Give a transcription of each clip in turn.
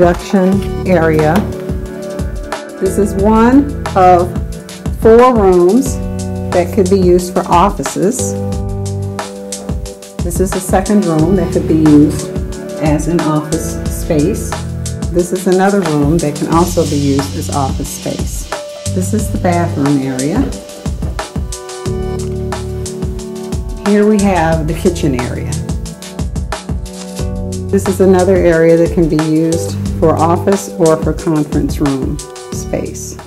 production area. This is one of four rooms that could be used for offices. This is the second room that could be used as an office space. This is another room that can also be used as office space. This is the bathroom area. Here we have the kitchen area. This is another area that can be used for office or for conference room space.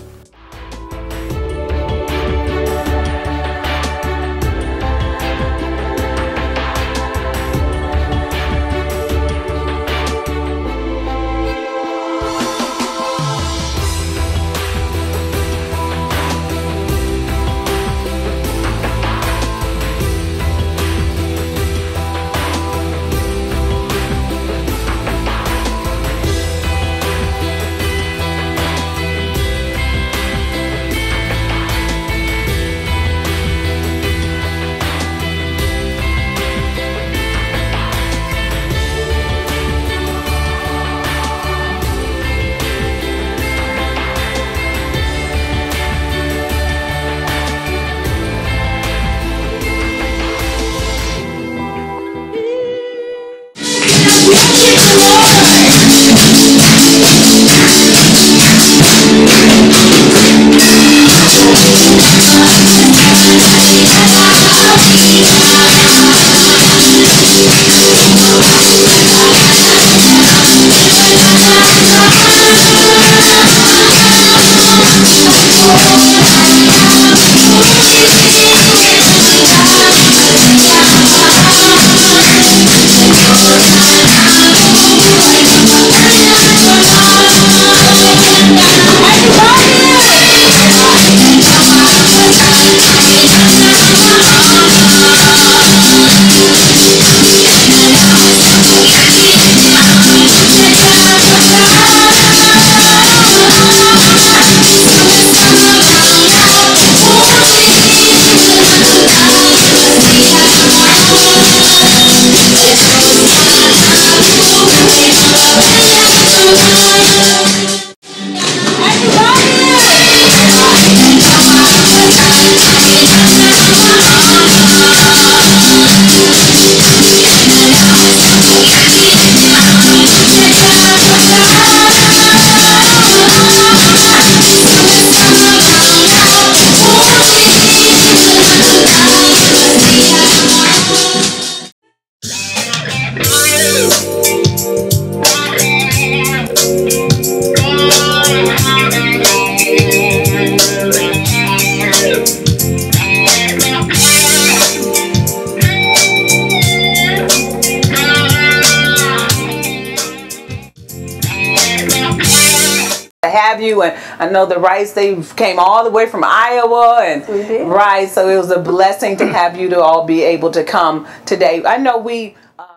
Have you and I know the Wrights, they came all the way from Iowa and right so it was a blessing to have you to all be able to come today. I know we uh,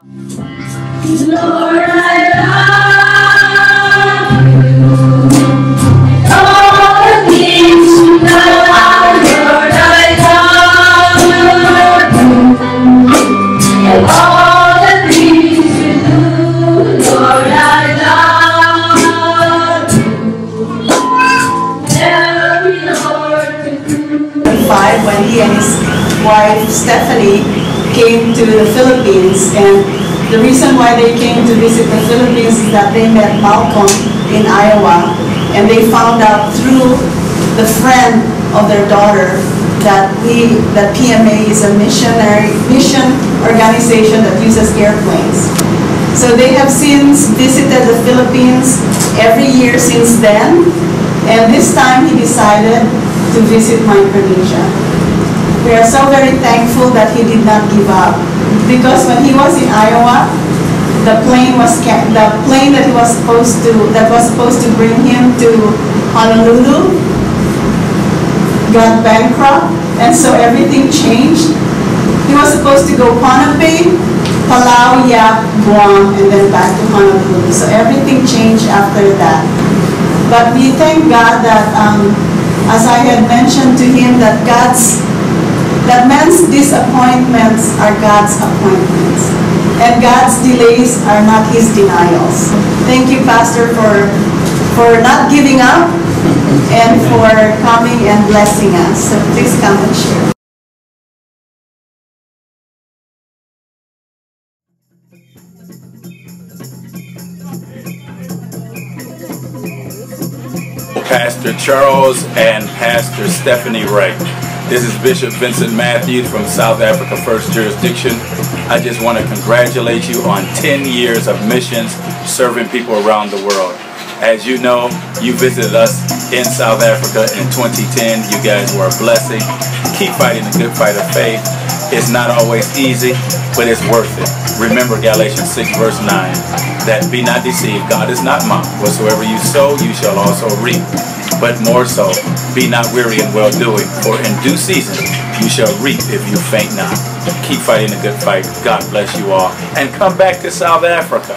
Stephanie came to the Philippines and the reason why they came to visit the Philippines is that they met Malcolm in Iowa and they found out through the friend of their daughter that we that PMA is a missionary mission organization that uses airplanes. So they have since visited the Philippines every year since then and this time he decided to visit Micronesia. We are so very thankful that he did not give up. Because when he was in Iowa, the plane was the plane that he was supposed to that was supposed to bring him to Honolulu got bankrupt, and so everything changed. He was supposed to go Ponape, Palau, Yap, Guam, and then back to Honolulu. So everything changed after that. But we thank God that, um, as I had mentioned to him, that God's that man's disappointments are God's appointments. and God's delays are not His denials. Thank you, Pastor, for, for not giving up and for coming and blessing us. So please come and share. Pastor Charles and Pastor Stephanie Wright. This is Bishop Vincent Matthews from South Africa First Jurisdiction. I just want to congratulate you on 10 years of missions serving people around the world. As you know, you visited us in South Africa in 2010. You guys were a blessing. Keep fighting the good fight of faith. It's not always easy, but it's worth it. Remember Galatians 6 verse 9, that be not deceived, God is not mocked. Whatsoever you sow, you shall also reap. But more so, be not weary in well doing, for in due season you shall reap if you faint not. Keep fighting the good fight. God bless you all. And come back to South Africa.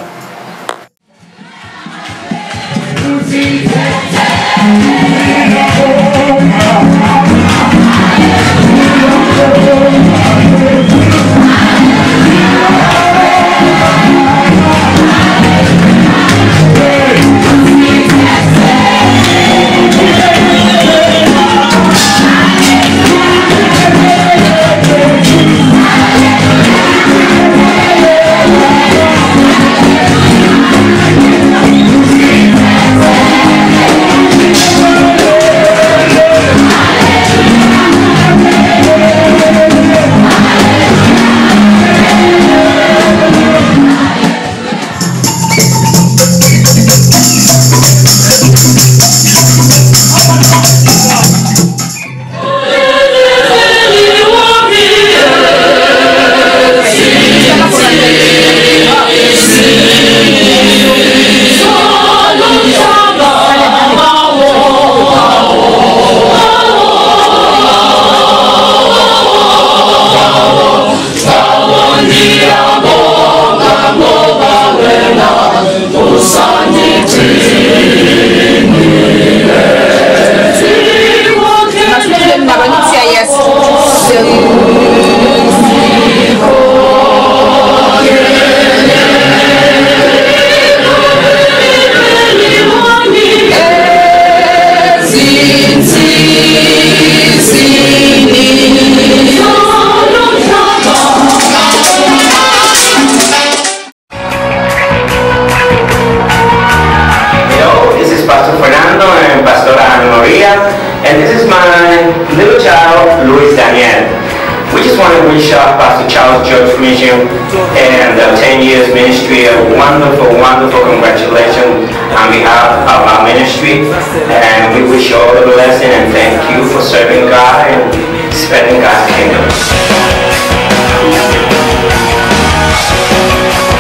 We just want to wish uh, Pastor Charles George Mission and the 10 years ministry a wonderful, wonderful congratulations on behalf of our ministry. And we wish you all the blessing and thank you for serving God and spreading God's kingdom.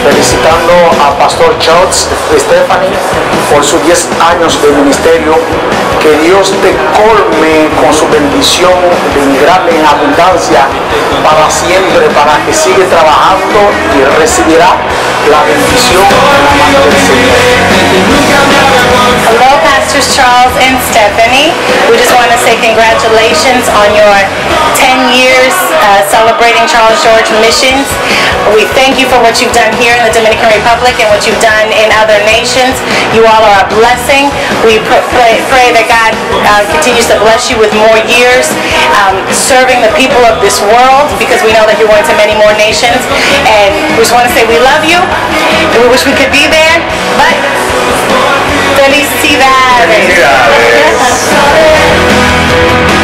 Felicitando a Pastor Charles Stephanie por sus 10 años de ministerio. Que Dios te colme con su bendición de grande en abundancia para siempre, para que siga trabajando y recibirá la bendición en la mano del Señor. Charles and Stephanie. We just want to say congratulations on your 10 years uh, celebrating Charles George Missions. We thank you for what you've done here in the Dominican Republic and what you've done in other nations. You all are a blessing. We pray, pray that God uh, continues to bless you with more years um, serving the people of this world because we know that you're going to many more nations. And we just want to say we love you and we wish we could be there. But Felicidades. Thank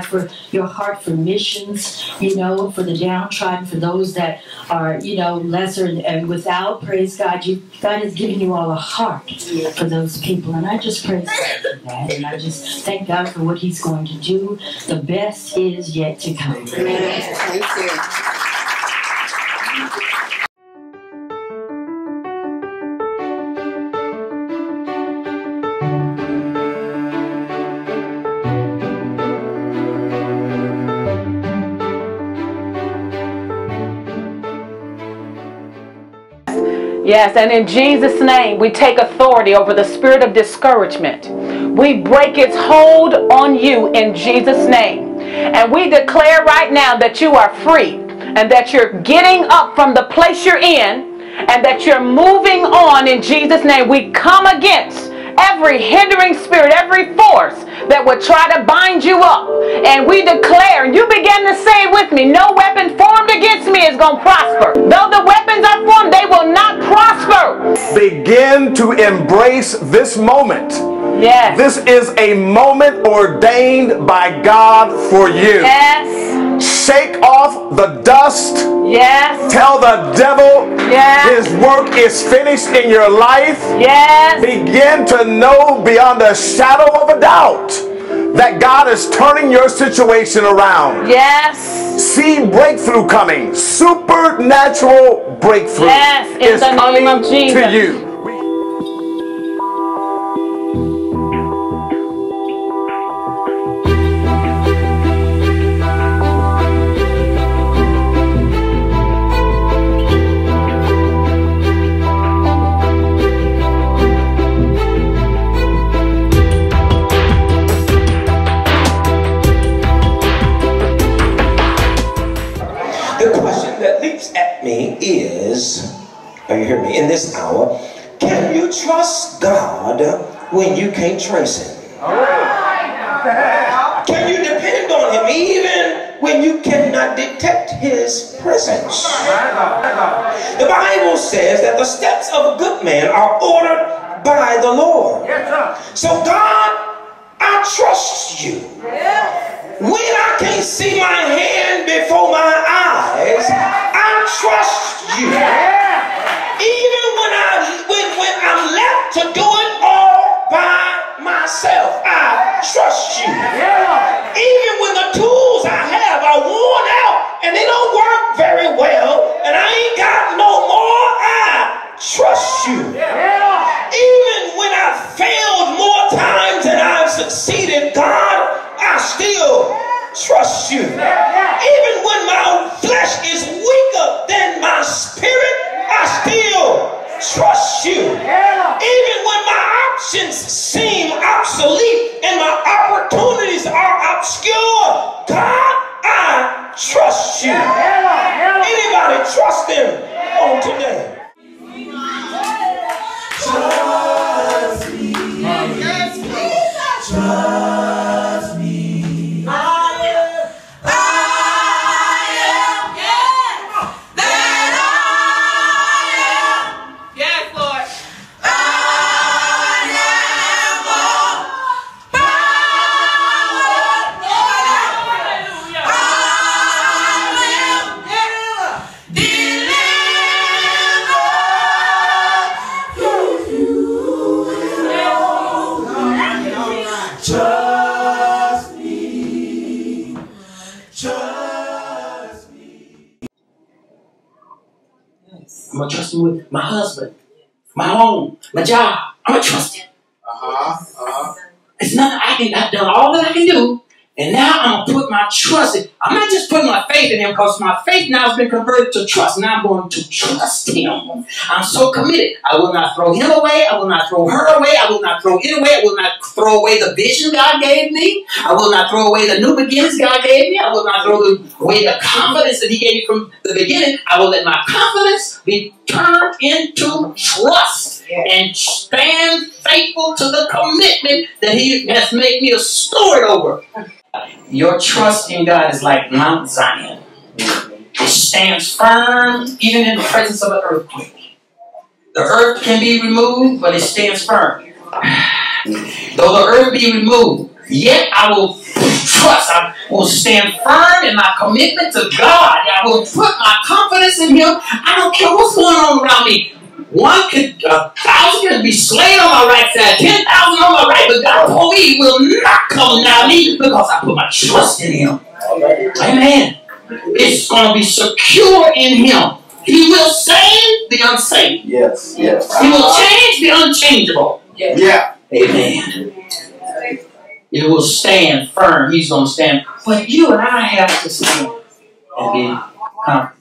God for your heart for missions, you know, for the downtrodden, for those that are, you know, lesser and without. Praise God. You, God has given you all a heart for those people. And I just praise God for that. And I just thank God for what He's going to do. The best is yet to come. Thank you. Yes, and in Jesus' name, we take authority over the spirit of discouragement. We break its hold on you in Jesus' name. And we declare right now that you are free and that you're getting up from the place you're in and that you're moving on in Jesus' name. We come against every hindering spirit, every force that would try to bind you up. And we declare, and you begin to say with me, no weapon formed against me is going to prosper. Though the weapons are formed, they will not prosper. Begin to embrace this moment. Yes. This is a moment ordained by God for you. Yes. Shake off the dust. Yes. Tell the devil Yes. his work is finished in your life. Yes. Begin to know beyond a shadow of a doubt that God is turning your situation around. Yes. See breakthrough coming. Supernatural breakthrough Yes, is the name coming of Jesus. to you. When you can't trace Him? Can you depend on Him even when you cannot detect His presence? The Bible says that the steps of a good man are ordered by the Lord. So God, I trust you. When I can't see my hand before my eyes, I trust you. Trust you. Even when my options seem obsolete and my opportunities are obscure, God, I trust you. Anybody trust him on today? I'm gonna trust him with my husband, my home, my job. I'm gonna trust him. Uh-huh. Uh-huh. It's nothing I can. I've done all that I can do, And now I'm gonna put my trust in. I'm not just putting my faith in him because my faith now has been converted to trust. Now I'm going to trust him. I'm so committed. I will not throw him away. I will not throw her away. I will not throw it away. I will not throw away the vision God gave me. I will not throw away the new beginnings God gave me. I will not throw away the confidence that He gave me from the beginning. I will let my confidence be turned into trust and stand faithful to the commitment that He has made me a steward over. Your trust in God is like Mount Zion. It stands firm even in the presence of an earthquake. The earth can be removed, but it stands firm. Though the earth be removed, yet I will trust. I will stand firm in my commitment to God. I will put my confidence in Him. I don't care what's going on around me. One could, a thousand could be slain on my right side, ten thousand on my right, but God told me He will not come down me because I put my trust in Him. Amen. It's going to be secure in Him. He will save the unsaved. Yes, yes. He will change the unchangeable. Yeah. Amen. It will stand firm. He's going to stand. But you and I have to stand and be confident.